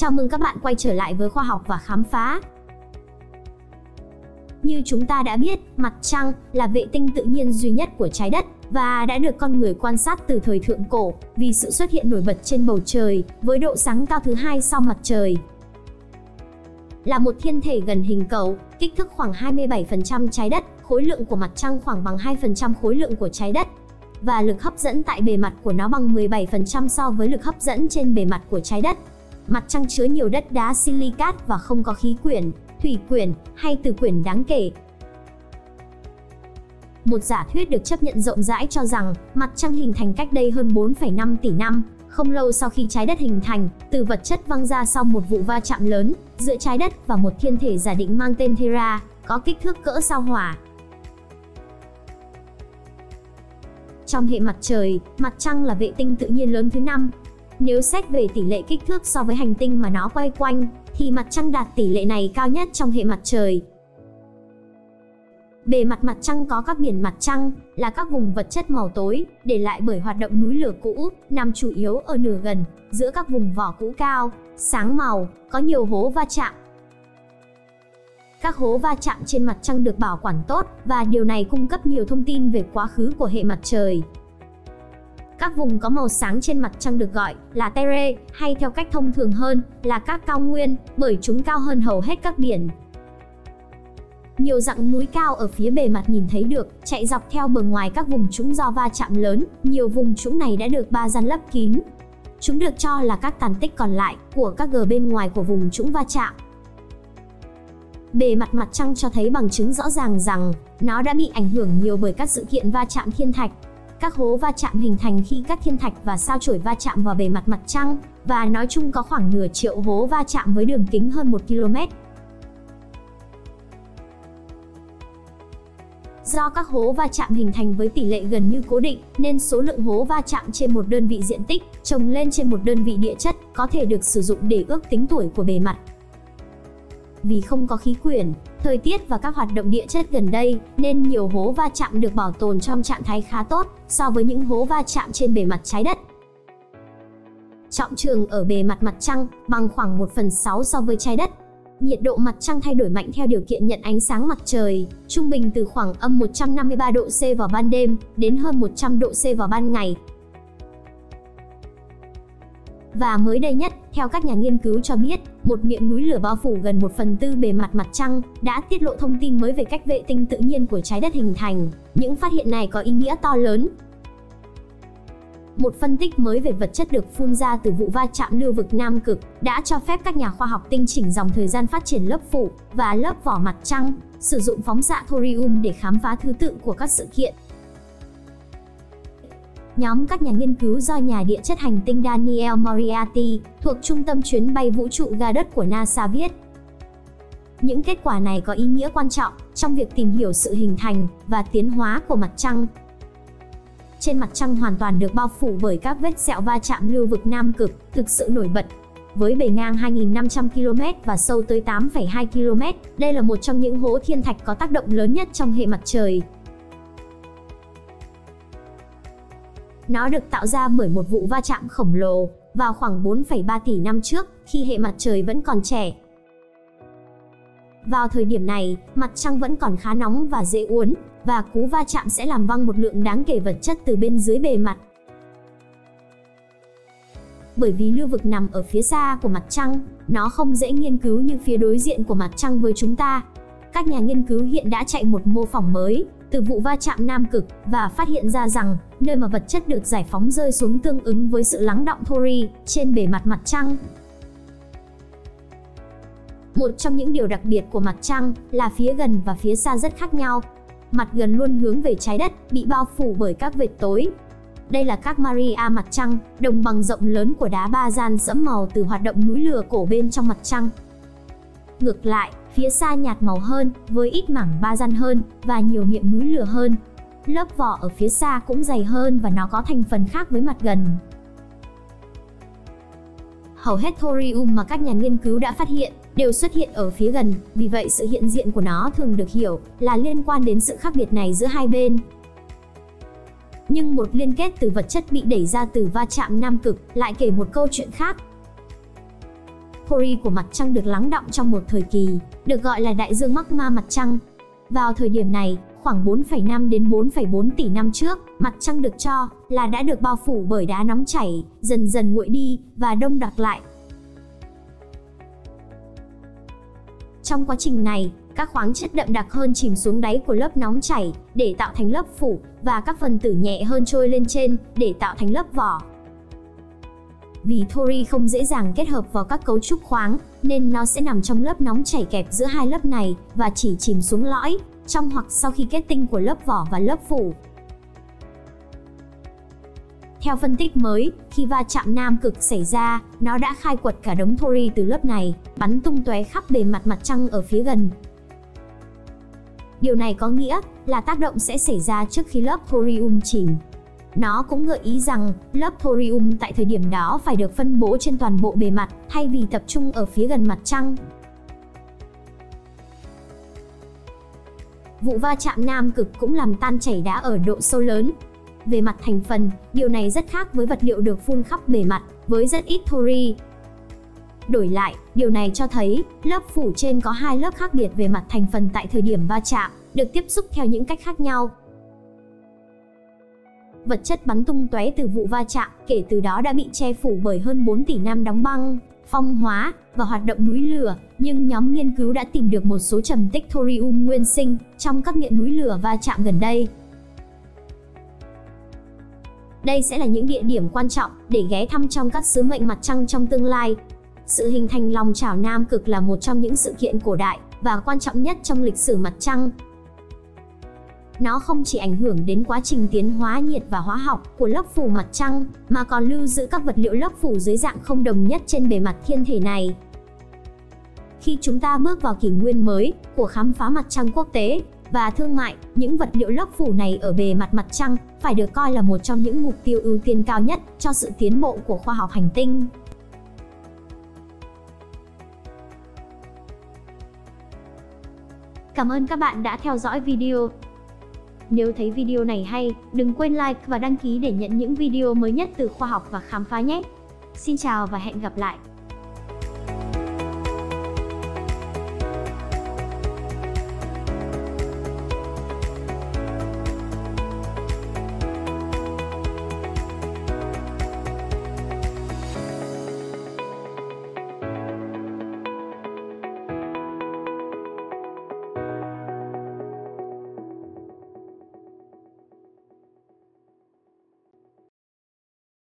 Chào mừng các bạn quay trở lại với khoa học và khám phá. Như chúng ta đã biết, mặt trăng là vệ tinh tự nhiên duy nhất của trái đất và đã được con người quan sát từ thời thượng cổ vì sự xuất hiện nổi bật trên bầu trời với độ sáng cao thứ hai sau mặt trời. Là một thiên thể gần hình cầu, kích thước khoảng 27% trái đất, khối lượng của mặt trăng khoảng bằng 2% khối lượng của trái đất và lực hấp dẫn tại bề mặt của nó bằng 17% so với lực hấp dẫn trên bề mặt của trái đất. Mặt trăng chứa nhiều đất đá silicat và không có khí quyển, thủy quyển hay từ quyển đáng kể. Một giả thuyết được chấp nhận rộng rãi cho rằng mặt trăng hình thành cách đây hơn 4,5 tỷ năm, không lâu sau khi trái đất hình thành, từ vật chất văng ra sau một vụ va chạm lớn giữa trái đất và một thiên thể giả định mang tên Thera, có kích thước cỡ sao hỏa. Trong hệ mặt trời, mặt trăng là vệ tinh tự nhiên lớn thứ năm. Nếu xét về tỷ lệ kích thước so với hành tinh mà nó quay quanh, thì mặt trăng đạt tỷ lệ này cao nhất trong hệ mặt trời. Bề mặt mặt trăng có các biển mặt trăng, là các vùng vật chất màu tối, để lại bởi hoạt động núi lửa cũ, nằm chủ yếu ở nửa gần, giữa các vùng vỏ cũ cao, sáng màu, có nhiều hố va chạm. Các hố va chạm trên mặt trăng được bảo quản tốt, và điều này cung cấp nhiều thông tin về quá khứ của hệ mặt trời. Các vùng có màu sáng trên mặt trăng được gọi là Terre, hay theo cách thông thường hơn là các cao nguyên, bởi chúng cao hơn hầu hết các biển. Nhiều dặng núi cao ở phía bề mặt nhìn thấy được, chạy dọc theo bờ ngoài các vùng trũng do va chạm lớn, nhiều vùng trũng này đã được ba gian lấp kín. Chúng được cho là các tàn tích còn lại của các gờ bên ngoài của vùng trũng va chạm. Bề mặt mặt trăng cho thấy bằng chứng rõ ràng rằng nó đã bị ảnh hưởng nhiều bởi các sự kiện va chạm thiên thạch. Các hố va chạm hình thành khi các thiên thạch và sao chổi va chạm vào bề mặt mặt trăng, và nói chung có khoảng nửa triệu hố va chạm với đường kính hơn 1 km. Do các hố va chạm hình thành với tỷ lệ gần như cố định, nên số lượng hố va chạm trên một đơn vị diện tích, trồng lên trên một đơn vị địa chất, có thể được sử dụng để ước tính tuổi của bề mặt. Vì không có khí quyển, thời tiết và các hoạt động địa chất gần đây, nên nhiều hố va chạm được bảo tồn trong trạng thái khá tốt so với những hố va chạm trên bề mặt trái đất. Trọng trường ở bề mặt mặt trăng bằng khoảng 1 phần 6 so với trái đất, Nhiệt độ mặt trăng thay đổi mạnh theo điều kiện nhận ánh sáng mặt trời, trung bình từ khoảng âm 153 độ C vào ban đêm đến hơn 100 độ C vào ban ngày. Và mới đây nhất, theo các nhà nghiên cứu cho biết, một miệng núi lửa bao phủ gần một phần tư bề mặt mặt trăng đã tiết lộ thông tin mới về cách vệ tinh tự nhiên của trái đất hình thành. Những phát hiện này có ý nghĩa to lớn một phân tích mới về vật chất được phun ra từ vụ va chạm lưu vực Nam Cực đã cho phép các nhà khoa học tinh chỉnh dòng thời gian phát triển lớp phủ và lớp vỏ mặt trăng, sử dụng phóng xạ thorium để khám phá thứ tự của các sự kiện. Nhóm các nhà nghiên cứu do nhà địa chất hành tinh Daniel Moriarty thuộc Trung tâm chuyến bay vũ trụ ga đất của NASA viết, những kết quả này có ý nghĩa quan trọng trong việc tìm hiểu sự hình thành và tiến hóa của mặt trăng trên mặt trăng hoàn toàn được bao phủ bởi các vết sẹo va chạm lưu vực Nam Cực, thực sự nổi bật. Với bề ngang 2.500 km và sâu tới 8,2 km, đây là một trong những hố thiên thạch có tác động lớn nhất trong hệ mặt trời. Nó được tạo ra bởi một vụ va chạm khổng lồ vào khoảng 4,3 tỷ năm trước, khi hệ mặt trời vẫn còn trẻ. Vào thời điểm này, mặt trăng vẫn còn khá nóng và dễ uốn, và cú va chạm sẽ làm văng một lượng đáng kể vật chất từ bên dưới bề mặt. Bởi vì lưu vực nằm ở phía xa của mặt trăng, nó không dễ nghiên cứu như phía đối diện của mặt trăng với chúng ta. Các nhà nghiên cứu hiện đã chạy một mô phỏng mới từ vụ va chạm Nam Cực và phát hiện ra rằng nơi mà vật chất được giải phóng rơi xuống tương ứng với sự lắng động thori trên bề mặt mặt trăng. Một trong những điều đặc biệt của mặt trăng là phía gần và phía xa rất khác nhau mặt gần luôn hướng về trái đất, bị bao phủ bởi các vệt tối. Đây là các Maria mặt trăng, đồng bằng rộng lớn của đá ba gian sẫm màu từ hoạt động núi lửa cổ bên trong mặt trăng. Ngược lại, phía xa nhạt màu hơn, với ít mảng ba gian hơn và nhiều miệng núi lửa hơn. Lớp vỏ ở phía xa cũng dày hơn và nó có thành phần khác với mặt gần. Hầu hết thorium mà các nhà nghiên cứu đã phát hiện đều xuất hiện ở phía gần, vì vậy sự hiện diện của nó thường được hiểu là liên quan đến sự khác biệt này giữa hai bên. Nhưng một liên kết từ vật chất bị đẩy ra từ va chạm nam cực lại kể một câu chuyện khác. Pori của mặt trăng được lắng động trong một thời kỳ, được gọi là đại dương magma mặt trăng. Vào thời điểm này, khoảng 4,5 đến 4,4 tỷ năm trước, mặt trăng được cho là đã được bao phủ bởi đá nóng chảy, dần dần nguội đi và đông đặc lại. Trong quá trình này, các khoáng chất đậm đặc hơn chìm xuống đáy của lớp nóng chảy để tạo thành lớp phủ và các phần tử nhẹ hơn trôi lên trên để tạo thành lớp vỏ. Vì thori không dễ dàng kết hợp vào các cấu trúc khoáng, nên nó sẽ nằm trong lớp nóng chảy kẹp giữa hai lớp này và chỉ chìm xuống lõi, trong hoặc sau khi kết tinh của lớp vỏ và lớp phủ. Theo phân tích mới, khi va chạm nam cực xảy ra, nó đã khai quật cả đống thori từ lớp này, bắn tung tóe khắp bề mặt mặt trăng ở phía gần. Điều này có nghĩa là tác động sẽ xảy ra trước khi lớp thorium chìm. Nó cũng gợi ý rằng lớp thorium tại thời điểm đó phải được phân bố trên toàn bộ bề mặt thay vì tập trung ở phía gần mặt trăng. Vụ va chạm nam cực cũng làm tan chảy đá ở độ sâu lớn. Về mặt thành phần, điều này rất khác với vật liệu được phun khắp bề mặt, với rất ít thori. Đổi lại, điều này cho thấy lớp phủ trên có hai lớp khác biệt về mặt thành phần tại thời điểm va chạm, được tiếp xúc theo những cách khác nhau vật chất bắn tung tóe từ vụ va chạm, kể từ đó đã bị che phủ bởi hơn 4 tỷ năm đóng băng, phong hóa và hoạt động núi lửa, nhưng nhóm nghiên cứu đã tìm được một số trầm tích thorium nguyên sinh trong các nghiện núi lửa va chạm gần đây. Đây sẽ là những địa điểm quan trọng để ghé thăm trong các sứ mệnh mặt trăng trong tương lai. Sự hình thành lòng chảo Nam Cực là một trong những sự kiện cổ đại và quan trọng nhất trong lịch sử mặt trăng, nó không chỉ ảnh hưởng đến quá trình tiến hóa nhiệt và hóa học của lớp phủ mặt trăng, mà còn lưu giữ các vật liệu lớp phủ dưới dạng không đồng nhất trên bề mặt thiên thể này. Khi chúng ta bước vào kỷ nguyên mới của khám phá mặt trăng quốc tế và thương mại, những vật liệu lớp phủ này ở bề mặt mặt trăng phải được coi là một trong những mục tiêu ưu tiên cao nhất cho sự tiến bộ của khoa học hành tinh. Cảm ơn các bạn đã theo dõi video. Nếu thấy video này hay, đừng quên like và đăng ký để nhận những video mới nhất từ khoa học và khám phá nhé. Xin chào và hẹn gặp lại.